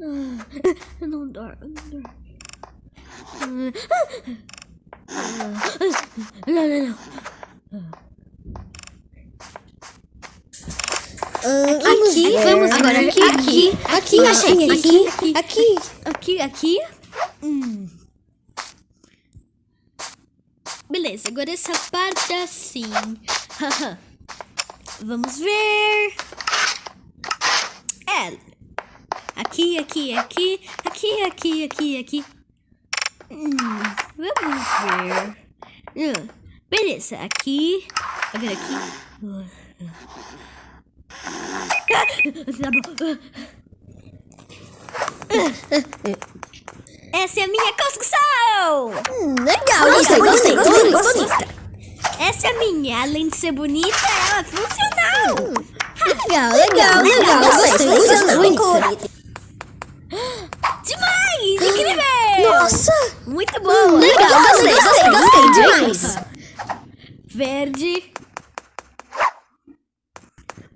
Ah, Não dorme, não dorme. Não, não, não. Ah, Aqui, ver. vamos agora aqui, aqui, Aqui, achei aqui. Aqui. aqui, aqui. Hum. Beleza, agora essa parte é assim. Vamos ver. É. Aqui, aqui, aqui, aqui, aqui, aqui, aqui. Hum, vamos ver. Hum, beleza, aqui. Agora aqui. Tá bom. Essa é a minha construção! Hum, legal, gostei, gostei, gostei, gostei. Essa é a minha. Além de ser bonita, ela é funcional. Legal, legal, legal, gostei, gostei. Bem colorido. Demais! Incrível! Nossa! Muito boa! Legal, gostei, gostei, gostei demais. Verde.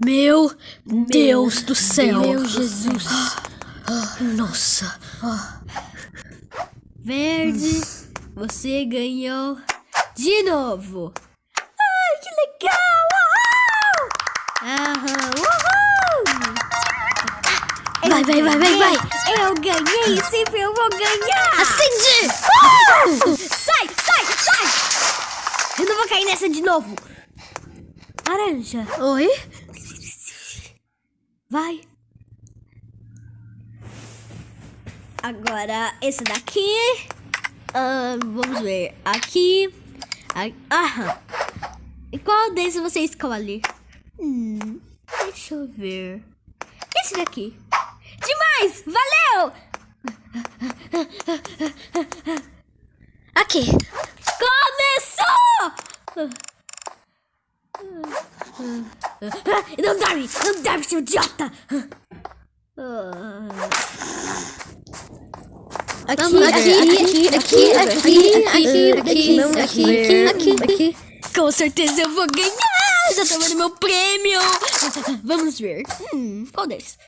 Meu Deus do céu. Meu Jesus. Nossa. Verde. Você ganhou de novo. Ai, que legal! Aham, uhul! Vai, vai, vai, vai, vai. Eu ganhei e sempre eu vou ganhar! Acende! Sai, sai, sai! Eu não vou cair nessa de novo. Laranja, Oi? vai. Agora, esse daqui. Vamos ver. Aqui. Aham. E qual desses você escolhe? Hum, deixa eu ver. Esse daqui. Demais! Valeu! Aqui. Começou! Não dorme! Não dorme, seu idiota! Aqui, Vamos ver. aqui, aqui, aqui, aqui, aqui, aqui, Vamos aqui, ver. aqui, aqui. Com certeza eu vou ganhar! Já tô vendo meu prêmio! Vamos ver. Hum, qual desses?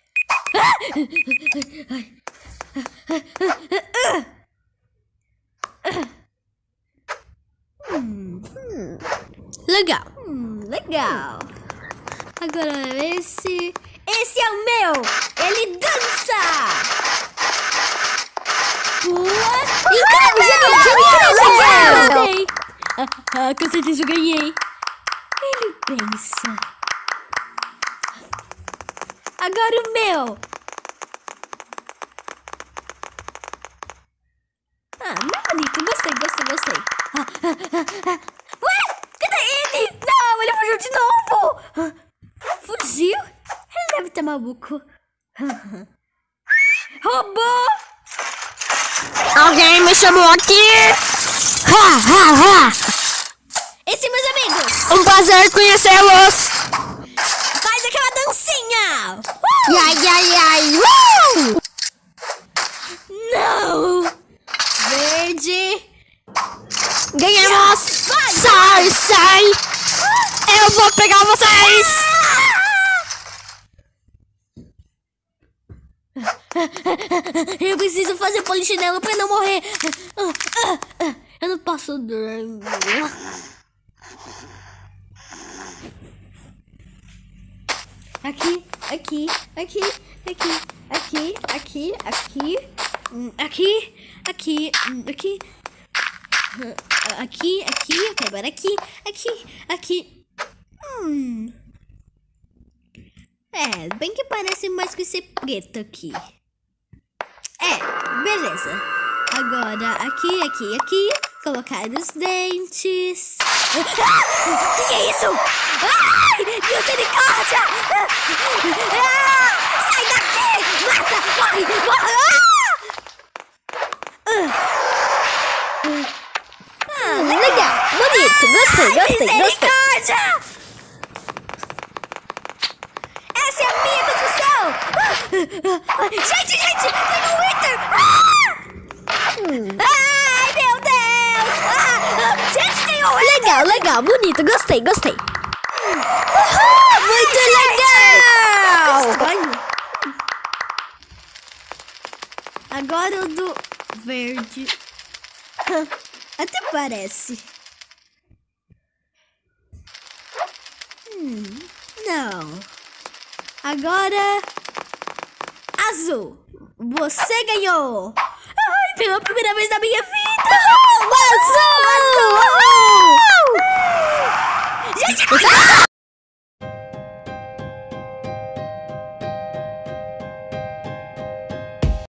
Legal. Hum, legal. Agora esse. Esse é o meu! Ele dança! Pula! Incrível, incrível! Ah, com certeza eu ganhei. Ele pensa. Agora o meu. Ah, bonito. Gostei, gostei, gostei. Ah, ah, ah. Ué, cadê ele? Não, ele fugiu de novo. Fugiu? Ele deve estar maluco. Roubou! Alguém me chamou aqui? Ha, ha, ha. Esse, meus amigos, Um prazer conhecê-los. faz aquela dancinha! Ai, ai, ai. Uh! Não! Verde! Ganhamos. Sai, sai. Eu vou pegar vocês. Eu preciso fazer polichinelo pra não morrer! Eu não posso dormir. Aqui, aqui, aqui, aqui, aqui, aqui, aqui, aqui, aqui, aqui, aqui, aqui, agora aqui, aqui, aqui. Hum. É, bem que parece mais que ser preto aqui. É, beleza. Agora, aqui, aqui, aqui, colocar os dentes. Ah! Que é isso? Ai, misericórdia! Ah! Sai daqui! Mata! Morre! Morre! Ah! Ah, legal, bonito, gostei, gostei, gostei. Misericórdia! Essa é a minha construção! Ah! Gente, gente! Tem um Wither! Ah! Ai, meu Deus! Ah! Gente, tem um Wither! Legal, legal, bonito, gostei, gostei. Muito legal! verde. Até parece. Hum, não. Agora. Azul. Você ganhou. Ai, pela primeira vez na minha vida. Azul!